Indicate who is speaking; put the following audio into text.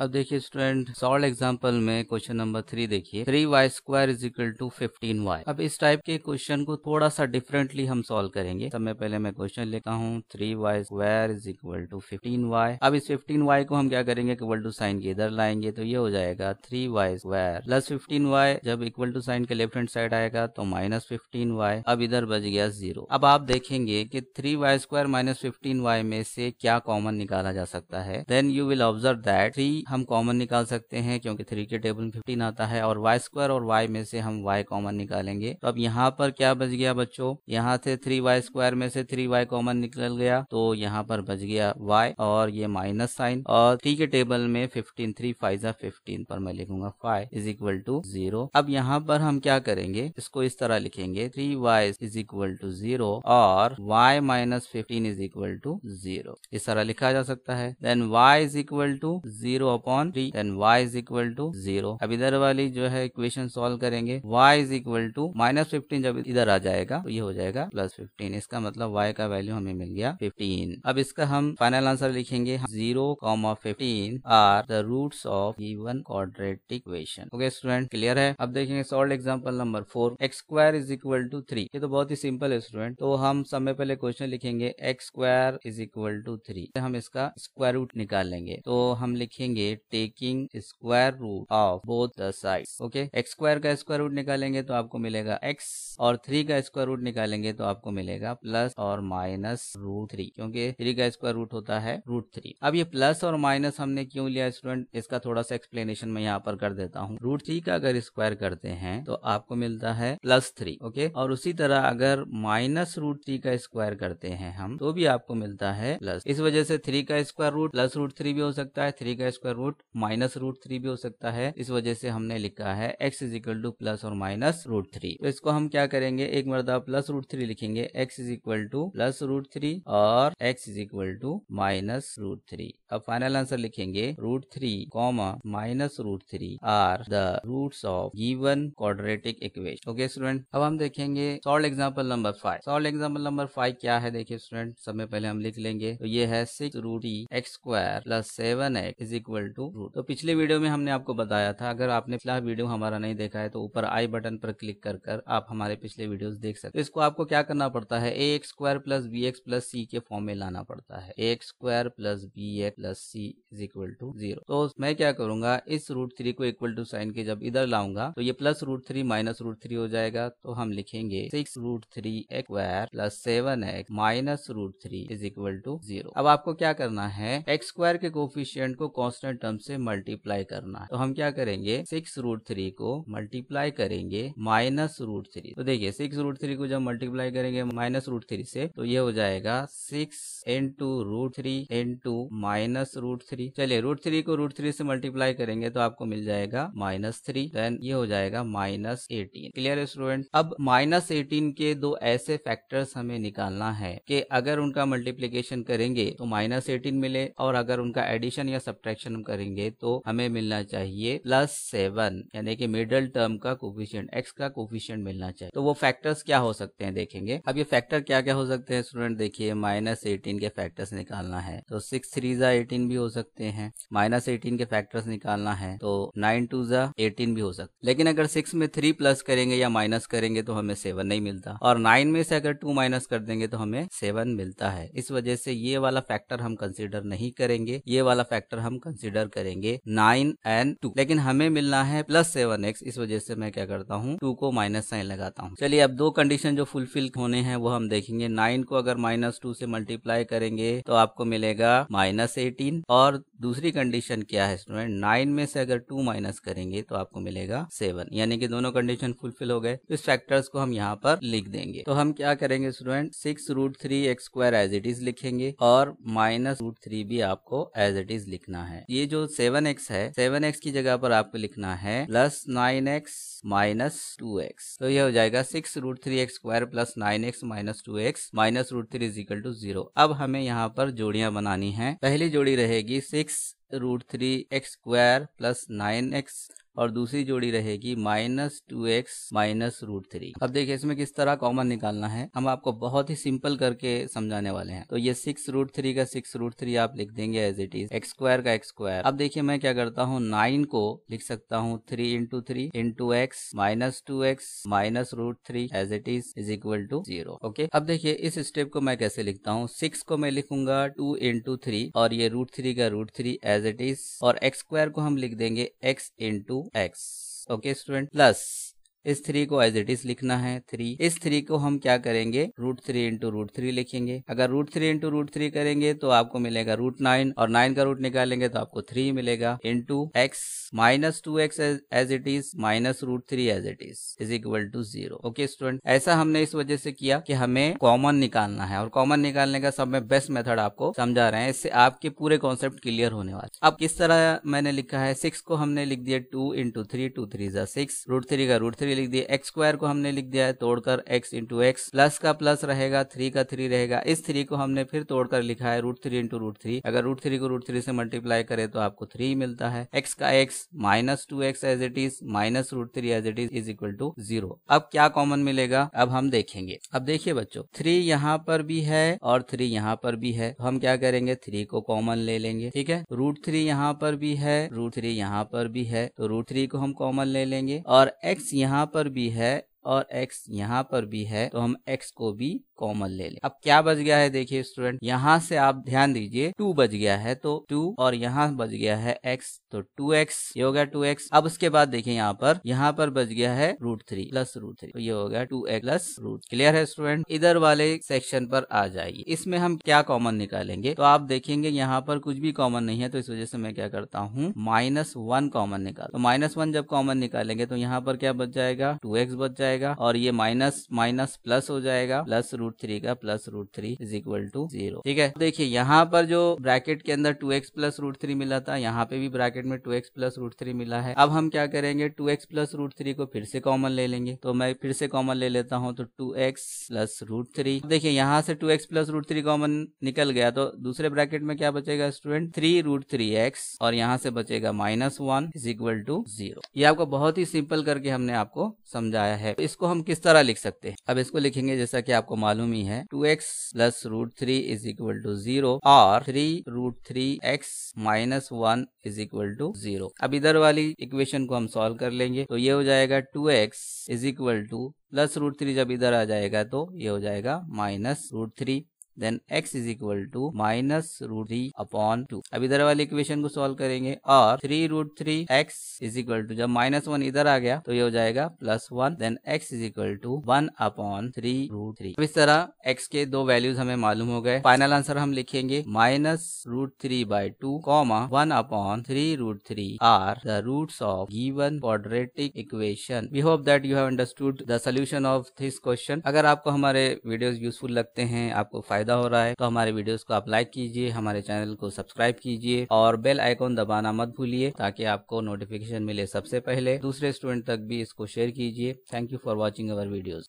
Speaker 1: अब देखिए student solve example में क्वेश्चन नंबर थ्री देखिए। Three y square is equal to fifteen y अब इस टाइप के क्वेश्चन को थोड़ा सा डिफरेंटली हम सॉल्व करेंगे। समय पहले मैं क्वेश्चन लेता हूँ। Three y square is equal to fifteen y अब इस फिफ्टीन वाई को हम क्या करेंगे? इक्वल टू साइन के इधर लाएँगे तो ये हो जाएगा three y square plus fifteen y जब इक्वल टू साइन के लेफ़्ट हैंड साइड आएगा तो माइनस फिफ्टीन वाई अब इधर बच गया ज़ीरो अब आप देखेंगे कि three y square minus fifteen y में से क्या कॉमन निकाला जा सकता है। Then you will observe that three हम कॉमन निकाल सकते हैं क्योंकि थ्री के टेबल में फिफ्टीन आता है और वाई स्क्वायर और वाई में से हम वाई कॉमन निकालेंगे। तो अब यहाँ पर क्या बच गया बच्चों? यहाँ से थ्री वाई स्क्वायर में से थ्री वाई कॉमन निकल गया तो यहाँ पर बच गया वाई और ये माइनस साइन और थ्री के टेबल में फिफ्टीन थ्री फाइव फिफ्टीन पर मैं लिखूँगा five is equal to zero अब यहाँ पर हम क्या करेंगे? इसको इस तरह लिखेंगे three y is equal to zero और y minus fifteen is equal to zero इस तरह लिखा जा सकता है। Then y is equal to zero upon three then y is equal to zero अब इधर वाली जो है इक्वेशन सॉल्व करेंगे। y is equal to minus fifteen जब इधर आ जाएगा तो ये हो जाएगा प्लस फिफ्टीन इसका मतलब y का वैल्यू हमें मिल गया फिफ्टीन अब इसका हम फाइनल आंसर लिखेंगे। Zero comma fifteen are the roots of given quadratic equation okay student clear है? अब देखेंगे solved example number four x square is equal to three ये तो बहुत ही सिंपल है स्टूडेंट तो हम समय पहले क्वेश्चन लिखेंगे। X square is equal to three हम इसका स्क्वायर रूट निकाल लेंगे। तो हम लिखेंगे taking square root of both the sides okay x square का स्क्वायर रूट निकालेंगे तो आपको मिलेगा एक्स और थ्री का स्क्वायर रूट निकालेंगे तो आपको मिलेगा प्लस और माइनस रूट थ्री क्योंकि थ्री का स्क्वायर रूट होता है रूट थ्री अब ये प्लस और माइनस हमने क्यों लिया स्टूडेंट इसका थोड़ा सा एक्सप्लेनेशन मैं यहाँ पर कर देता हूँ. रूट थ्री का अगर स्क्वायर करते हैं तो आपको मिलता है प्लस थ्री ओके और उसी तरह अगर माइनस रूट थ्री का स्क्वायर करते हैं हम तो भी आपको मिलता है प्लस इस वजह से थ्री का square root plus root three भी हो सकता है थ्री का square root minus root three भी हो सकता है। इस वजह से हमने लिखा है x is equal to plus और माइनस रूट थ्री तो इसको हम क्या करेंगे? एक मरदा प्लस रूट थ्री लिखेंगे। X is equal to plus root three और x is equal to minus root three अब फाइनल आंसर लिखेंगे। Root three comma minus root three are the root of given quadratic equation okay student अब हम देखेंगे solved example number five solved example number five क्या है? देखिए student समय पहले हम लिख लेंगे। तो ये है six root x square plus seven x is equal to. Root तो पिछले वीडियो में हमने आपको बताया था, अगर आपने पिछला वीडियो हमारा नहीं देखा है तो ऊपर आई बटन पर क्लिक कर कर आप हमारे पिछले वीडियोस देख सकते हैं। इसको आपको क्या करना पड़ता है? A x square plus b x plus c के फॉर्म में लाना पड़ता है। A x square plus b x plus c is equal to zero. तो मैं क्या करूँगा? इस रूट थ्री को इक्वल टू साइन के जब इधर लाऊँगा तो ये plus root three minus root three हो जाएगा। तो हम लिखेंगे six root three x square plus seven x minus root three is equal to zero. अब आपको क्या करना है? एक्स स्क्वायर के कोफिशियंट को कॉन्स्टेंट टर्म से मल्टीप्लाई करना है। तो हम क्या करेंगे? सिक्स रूट थ्री को मल्टीप्लाई करेंगे माइनस रूट थ्री तो देखिए सिक्स रूट थ्री को जब मल्टीप्लाई करेंगे माइनस रूट थ्री से तो ये हो जाएगा six into root three into minus root three चलिए रूट थ्री को रूट थ्री से मल्टीप्लाई करेंगे तो आपको मिल जाएगा माइनस थ्री देन ये हो जाएगा माइनस एटीन क्लियर स्टूडेंट अब माइनस एटीन के दो ऐसे फैक्टर्स हमें निकालना है कि अगर उनका मल्टीप्लीकेशन करेंगे तो माइनस एटीन मिले और अगर उनका एडिशन या सब्ट्रैक्शन करेंगे तो हमें मिलना चाहिए प्लस सेवन यानी कि मिडल टर्म का कोफिशियंट एक्स का कोफिशियंट मिलना चाहिए। तो वो फैक्टर्स क्या हो सकते हैं देखेंगे। अब ये फैक्टर क्या क्या हो सकते हैं स्टूडेंट देखिए माइनस एटीन के फैक्टर्स निकालना है। तो सिक्स थ्री जा एटीन भी हो सकते हैं। माइनस एटीन के फैक्टर्स निकालना है तो नाइन टू जा एटीन भी हो सकते लेकिन अगर सिक्स में थ्री प्लस करेंगे या माइनस करेंगे तो हमें सेवन नहीं मिलता। और नाइन में से अगर टू माइनस कर देंगे तो हमें सेवन मिलता है। इस वजह से ये वाला फैक्टर हम कंसिडर नहीं करेंगे। ये वाला फैक्टर हम कंसिडर करेंगे नाइन एंड टू लेकिन हमें मिलना है प्लस सेवन एक्स इस वजह से मैं क्या करता हूँ टू को माइनस साइन लगाता हूँ। चलिए अब दो कंडीशन जो फुलफिल होने हैं, वो हम देखेंगे। नाइन को अगर माइनस टू से मल्टीप्लाई करेंगे तो आपको मिलेगा माइनस एटीन और दूसरी कंडीशन क्या है स्टूडेंट नाइन में से अगर टू माइनस करेंगे तो आपको मिलेगा सेवन यानी कि दोनों कंडीशन फुलफिल हो गए। तो इस फैक्टर्स को हम यहाँ पर लिख देंगे। तो हम क्या करेंगे student six root three x square as it is लिखेंगे। और माइनस रूट थ्री भी आपको एज इट इज़ लिखना है। ये जो सेवन एक्स है, सेवन एक्स की जगह पर आपको लिखना है plus nine x minus two x. तो ये हो जाएगा six root three x square plus nine x minus two x minus root three is equal to zero. अब हमें यहाँ पर जोड़ियाँ बनानी है। पहली जोड़ी रहेगी six root three x square plus nine x और दूसरी जोड़ी रहेगी minus two x minus root three. अब देखिए, इसमें किस तरह कॉमन निकालना है, हम आपको बहुत ही सिंपल करके समझाने वाले हैं। तो ये सिक्स रूट थ्री का सिक्स रूट थ्री आप लिख देंगे as it is x square का एक्स स्क्वायर। अब देखिए, मैं क्या करता हूँ, नाइन को लिख सकता हूँ three into three into x minus two x minus root three as it is is equal to zero okay? अब देखिए, इस स्टेप को मैं कैसे लिखता हूँ? सिक्स को मैं लिखूँगा टू इंटू थ्री और ये रूट थ्री का root three as it is और एक्स स्क्वायर को हम लिख देंगे x into x okay student plus इस थ्री को एज इट इज़ लिखना है थ्री इस थ्री को हम क्या करेंगे? Root three into root three लिखेंगे। अगर root three into root three करेंगे तो आपको मिलेगा रूट नाइन और नाइन का रूट निकालेंगे तो आपको थ्री मिलेगा into x minus two x as it is minus root three as it is is equal to zero okay student ऐसा हमने इस वजह से किया कि हमें कॉमन निकालना है, और कॉमन निकालने का सब में बेस्ट मेथड आपको समझा रहे हैं। इससे आपके पूरे कॉन्सेप्ट क्लियर होने वाले अब किस तरह मैंने लिखा है? सिक्स को हमने लिख दिया two into three two three six root three का रूट थ्री थ्री लिख दिया एक्स स्क्वायर को हमने लिख दिया है, तोड़कर एक्स इंटू एक्स प्लस का प्लस रहेगा थ्री का थ्री रहेगा। इस थ्री को हमने फिर तोड़कर लिखा है root three into root three अगर रूट थ्री को रूट थ्री से मल्टीप्लाई करे तो आपको थ्री मिलता है। एक्स का x minus two x as it is minus root three as it is is equal to zero अब क्या कॉमन मिलेगा? अब हम देखेंगे। अब देखिए बच्चों थ्री यहाँ पर भी है और थ्री यहाँ पर भी है। हम क्या करेंगे? थ्री को कॉमन ले लेंगे, ठीक है? रूट थ्री यहाँ पर भी है रूट थ्री यहाँ पर भी है। तो रूट थ्री को हम कॉमन ले लेंगे और एक्स यहाँ पर भी है और x यहाँ पर भी है तो हम x को भी कॉमन ले लें। अब क्या बच गया है देखिए स्टूडेंट यहाँ से आप ध्यान दीजिए टू बच गया है तो टू और यहाँ बच गया है x तो टू एक्स ये हो गया टू अब उसके बाद देखिए यहाँ पर यहाँ पर बच गया है root three plus root three तो ये हो गया two x plus root clear है स्टूडेंट इधर वाले सेक्शन पर आ जाइए। इसमें हम क्या कॉमन निकालेंगे? तो आप देखेंगे यहाँ पर कुछ भी कॉमन नहीं है तो इस वजह से मैं क्या करता हूँ माइनस वन कॉमन निकाल तो माइनस वन जब कॉमन निकालेंगे तो यहाँ पर क्या बच जाएगा? टू बच जाएगा। और ये माइनस माइनस प्लस हो जाएगा। प्लस रूट थ्री का plus root three is equal to zero. ठीक है? देखिए, यहाँ पर जो ब्रैकेट के अंदर two x plus root three मिला था, यहाँ पे भी ब्रैकेट में two x plus root three मिला है। अब हम क्या करेंगे? Two x plus root three को फिर से कॉमन ले लेंगे। तो मैं फिर से कॉमन ले लेता हूँ तो two x plus root three. देखिए, यहाँ से two x plus root three common निकल गया तो दूसरे ब्रैकेट में क्या बचेगा student? Three root three x, और यहाँ से बचेगा minus one is equal to zero. आपको बहुत ही सिंपल करके हमने आपको समझाया है। इसको हम किस तरह लिख सकते हैं? अब इसको लिखेंगे जैसा कि आपको मालूम ही है। Two x plus root three is equal to zero और three root three x minus one is equal to zero. अब इधर वाली इक्वेशन को हम सॉल्व कर लेंगे तो ये हो जाएगा two x is equal to plus root three जब इधर आ जाएगा तो ये हो जाएगा minus root three. Then x is equal to minus root three upon two अब इधर वाले इक्वेशन को सॉल्व करेंगे। और three root three x is equal to जब माइनस वन इधर आ गया तो ये हो जाएगा plus one then x is equal to one upon three root three इस तरह x के दो वैल्यूज़ हमें मालूम हो गए। फाइनल आंसर हम लिखेंगे। Minus root three by two comma one upon three root three are the root of given quadratic equation we hope that you have understood the solution of this question अगर आपको हमारे videos useful लगते हैं, आपको फ़ायदा फ़ायदा हो रहा है तो हमारे वीडियोस को आप लाइक कीजिए, हमारे चैनल को सब्सक्राइब कीजिए और बेल आइकॉन दबाना मत भूलिए, ताकि आपको नोटिफिकेशन मिले सबसे पहले। दूसरे स्टूडेंट तक भी इसको शेयर कीजिए। Thank you for watching our videos